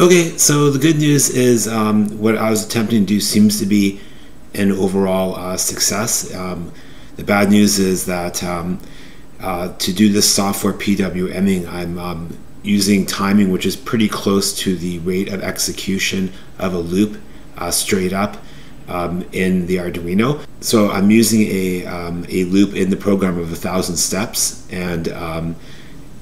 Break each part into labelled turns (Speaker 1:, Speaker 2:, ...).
Speaker 1: Okay, so the good news is um, what I was attempting to do seems to be an overall uh, success. Um, the bad news is that um, uh, to do this software PWMing, I'm um, using timing which is pretty close to the rate of execution of a loop uh, straight up um, in the Arduino. So I'm using a, um, a loop in the program of a thousand steps and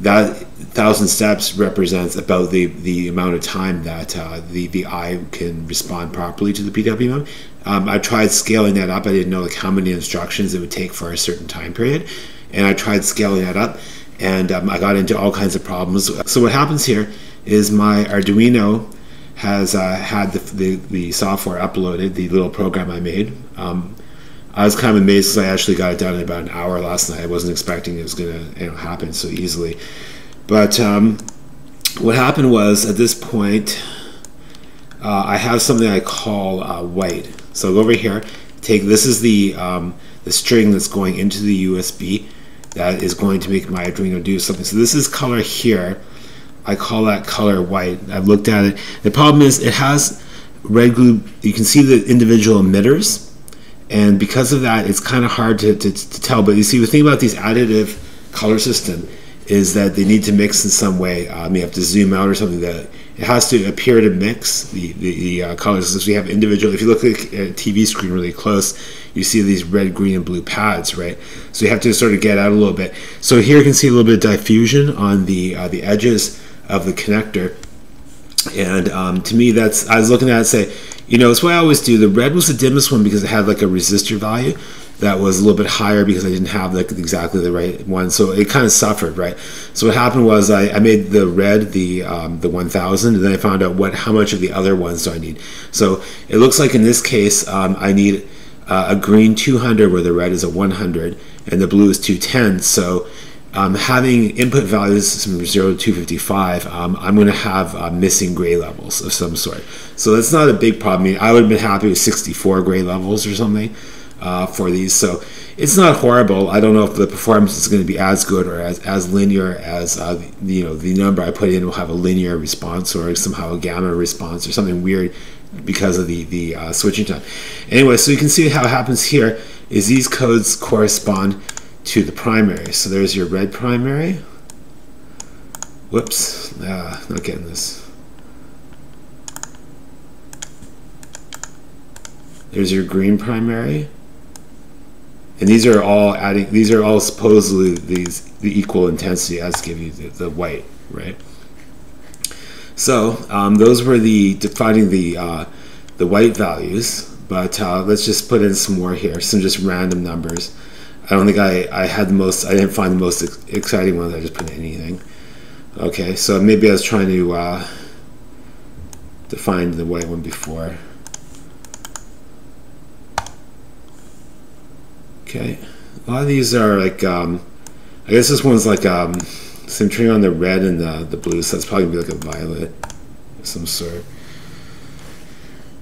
Speaker 1: that thousand steps represents about the, the amount of time that uh, the, the eye can respond properly to the PWM. Um, I tried scaling that up. I didn't know like how many instructions it would take for a certain time period. And I tried scaling that up and um, I got into all kinds of problems. So what happens here is my Arduino has uh, had the, the, the, software uploaded, the little program I made. Um, I was kind of amazed because I actually got it done in about an hour last night. I wasn't expecting it was going to you know, happen so easily. But um, what happened was at this point, uh, I have something I call uh, white. So go over here, take this is the um, the string that's going into the USB that is going to make my Arduino do something. So this is color here. I call that color white. I've looked at it. The problem is it has red glue. You can see the individual emitters and because of that, it's kind of hard to, to, to, tell. But you see, the thing about these additive color system is that they need to mix in some way. Um, you have to zoom out or something that it has to appear to mix the, the, the uh, colors. So we have individual, if you look at a TV screen really close, you see these red, green, and blue pads, right? So you have to sort of get out a little bit. So here you can see a little bit of diffusion on the, uh, the edges of the connector. And um, to me, that's, I was looking at it and say, you know, it's what I always do. The red was the dimmest one because it had like a resistor value that was a little bit higher because I didn't have like exactly the right one. So it kind of suffered, right? So what happened was I, I made the red the um, the 1000 and then I found out what how much of the other ones do I need. So it looks like in this case um, I need uh, a green 200 where the red is a 100 and the blue is 210. So um, having input values from 0 to 255, um, I'm going to have uh, missing gray levels of some sort. So that's not a big problem. I, mean, I would have been happy with 64 gray levels or something uh, for these. So it's not horrible. I don't know if the performance is going to be as good or as, as linear as uh, the, you know the number I put in will have a linear response or somehow a gamma response or something weird because of the the uh, switching time. Anyway, so you can see how it happens here is these codes correspond to the primary. So there's your red primary. Whoops, uh, not getting this. There's your green primary. And these are all adding, these are all supposedly these the equal intensity as give you the, the white, right? So um, those were the defining the uh, the white values, but uh, let's just put in some more here, some just random numbers. I don't think I, I had the most, I didn't find the most exciting ones. I just put anything. Okay, so maybe I was trying to uh, define the white one before. Okay, a lot of these are like, um, I guess this one's like um, centering on the red and the, the blue, so that's probably gonna be like a violet some sort.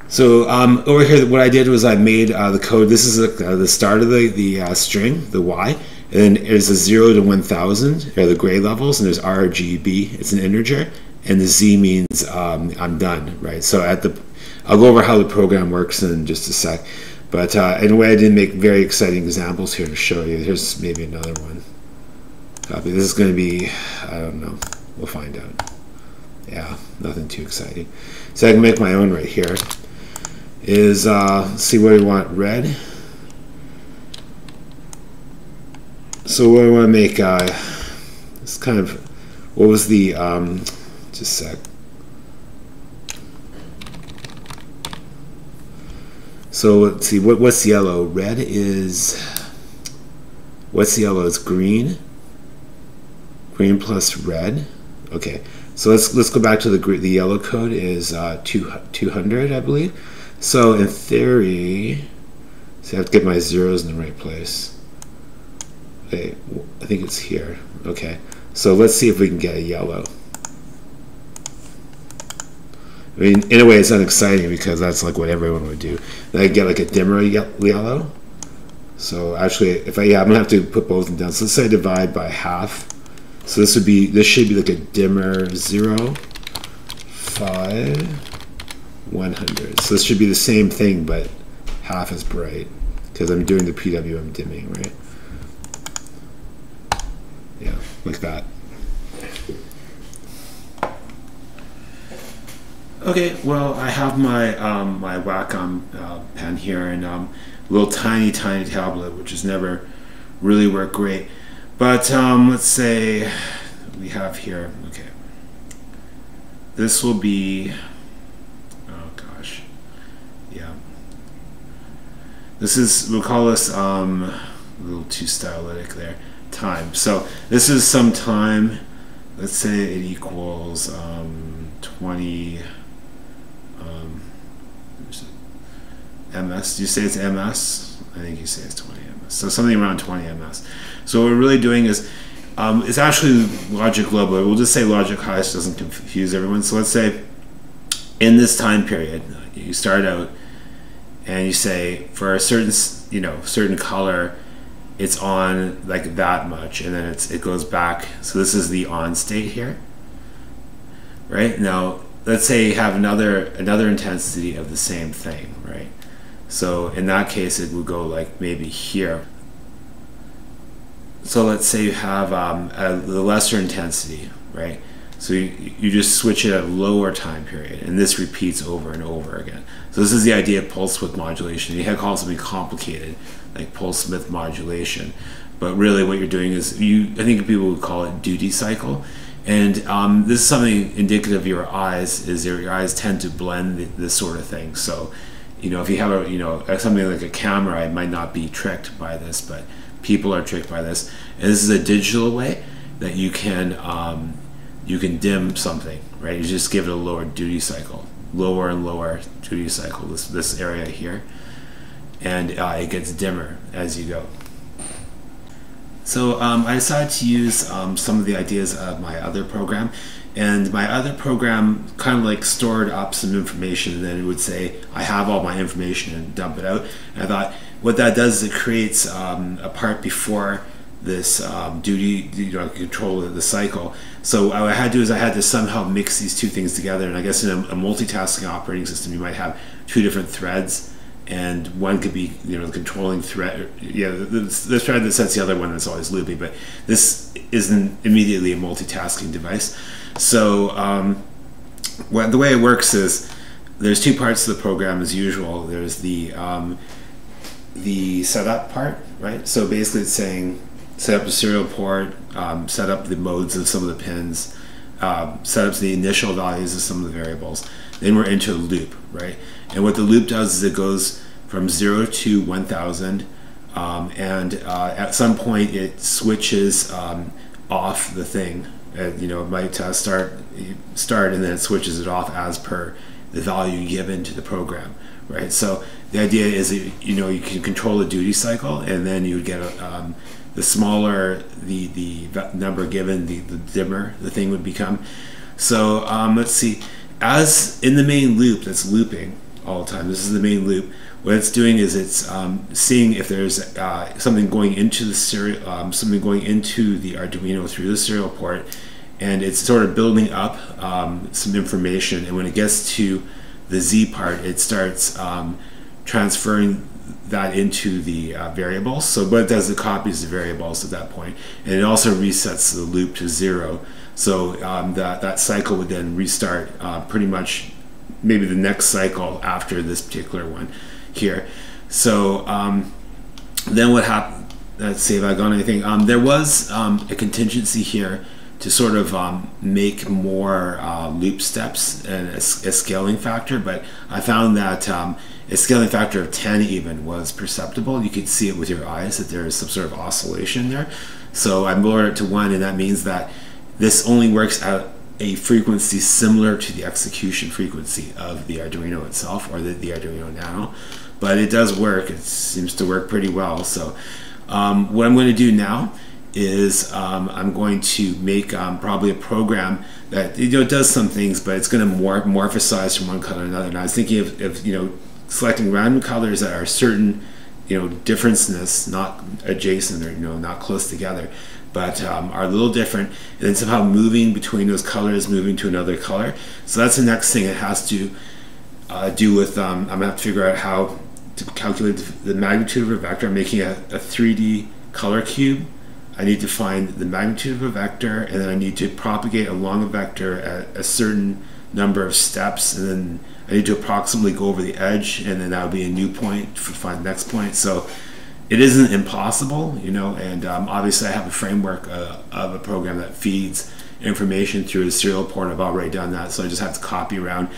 Speaker 1: So um, over here, what I did was I made uh, the code. This is uh, the start of the, the uh, string, the Y, and then there's a 0 to 1000, are the gray levels, and there's RGB, it's an integer, and the Z means um, I'm done, right? So at the, I'll go over how the program works in just a sec. But uh, anyway, I didn't make very exciting examples here to show you. Here's maybe another one. Copy. This is going to be, I don't know, we'll find out. Yeah, nothing too exciting. So I can make my own right here is uh, see what we want red? So what we want to make uh, it's kind of what was the um, just sec. So let's see what, what's yellow? Red is what's yellow? Is green? Green plus red? Okay so let's let's go back to the the yellow code is uh, two, 200 I believe so in theory, so I have to get my zeros in the right place. Okay, I think it's here. Okay, so let's see if we can get a yellow. I mean, in a way, it's unexciting because that's like what everyone would do. Then I get like a dimmer yellow. So actually, if I yeah, I'm gonna have to put both of them down. So let's say I divide by half. So this would be this should be like a dimmer zero 5, 100. So this should be the same thing, but half as bright because I'm doing the PWM dimming, right? Yeah, like that. Okay, well, I have my um, my Wacom uh, pen here and um, little tiny, tiny tablet, which has never really worked great. But um, let's say we have here, okay. This will be, This is, we'll call this um, a little too stylitic there, time. So this is some time, let's say it equals um, 20, um, ms. Do you say it's ms? I think you say it's 20 ms. So something around 20 ms. So what we're really doing is, um, it's actually logic low, but we'll just say logic high so doesn't confuse everyone. So let's say in this time period, you start out and you say for a certain, you know, certain color, it's on like that much, and then it's it goes back. So this is the on state here, right? Now let's say you have another another intensity of the same thing, right? So in that case, it would go like maybe here. So let's say you have um, a, the lesser intensity, right? So you, you just switch it at a lower time period, and this repeats over and over again. So this is the idea of pulse width modulation. You have to call something complicated, like pulse width modulation, but really what you're doing is you. I think people would call it duty cycle, and um, this is something indicative of your eyes. Is your eyes tend to blend this sort of thing. So, you know, if you have a you know something like a camera, it might not be tricked by this, but people are tricked by this. And this is a digital way that you can um, you can dim something, right? You just give it a lower duty cycle, lower and lower duty cycle. This this area here, and uh, it gets dimmer as you go. So um, I decided to use um, some of the ideas of my other program, and my other program kind of like stored up some information, and then it would say I have all my information and dump it out. And I thought what that does is it creates um, a part before this um, duty, you know, control of the cycle. So what I had to do is I had to somehow mix these two things together. And I guess in a, a multitasking operating system, you might have two different threads, and one could be, you know, the controlling thread. Yeah, the, the thread that sets the other one that's always loopy. But this isn't immediately a multitasking device. So um, what, the way it works is there's two parts of the program as usual. There's the um, the setup part, right? So basically, it's saying set up the serial port, um, set up the modes of some of the pins, uh, set up the initial values of some of the variables. Then we're into a loop, right? And what the loop does is it goes from zero to 1000, um, and uh, at some point it switches um, off the thing. Uh, you know, it might uh, start start and then it switches it off as per the value given to the program, right? So the idea is that, you know you can control the duty cycle, and then you would get a, um, the smaller the the number given, the, the dimmer the thing would become. So um, let's see, as in the main loop that's looping all the time. This is the main loop. What it's doing is it's um, seeing if there's uh, something going into the serial, um, something going into the Arduino through the serial port, and it's sort of building up um, some information. And when it gets to the Z part, it starts um, transferring that into the uh, variables. So what it does, it copies the variables at that point, and it also resets the loop to zero. So um, that that cycle would then restart uh, pretty much maybe the next cycle after this particular one here. So um, then what happened? Let's see if I got anything. Um, there was um, a contingency here to sort of um, make more uh, loop steps and a, a, scaling factor, but I found that um, a scaling factor of 10 even was perceptible. You could see it with your eyes that there is some sort of oscillation there. So I lowered it to one, and that means that this only works at a frequency similar to the execution frequency of the Arduino itself or the, the Arduino Nano. But it does work. It seems to work pretty well. So um, what I'm going to do now is um, I'm going to make um, probably a program that you know does some things, but it's going to morph morphosize from one color to another. And I was thinking of, of you know selecting random colors that are certain you know differenceness, not adjacent or you know not close together, but um, are a little different, and then somehow moving between those colors, moving to another color. So that's the next thing it has to uh, do with. Um, I'm gonna have to figure out how to calculate the magnitude of a vector. I'm making a, a 3D color cube. I need to find the magnitude of a vector, and then I need to propagate along a vector at a certain number of steps, and then I need to approximately go over the edge, and then that would be a new point to find the next point. So it isn't impossible, you know, and um, obviously I have a framework uh, of a program that feeds information through the serial port. I've already done that, so I just have to copy around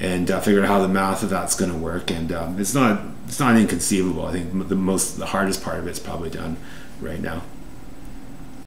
Speaker 1: and uh, figure out how the math of that's going to work. And um, it's not it's not inconceivable. I think the most the hardest part of it's probably done right now.